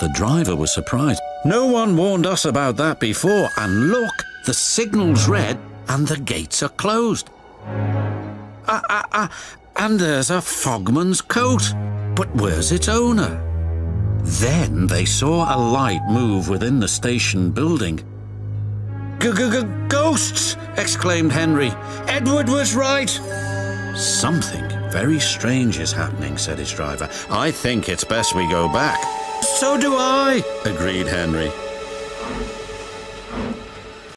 The driver was surprised. No one warned us about that before, and look, the signal's red and the gates are closed. Ah, ah, ah, and there's a fogman's coat. But where's its owner? Then they saw a light move within the station building. G -g -g Ghosts! exclaimed Henry. Edward was right. Something very strange is happening, said his driver. I think it's best we go back. So do I, agreed Henry.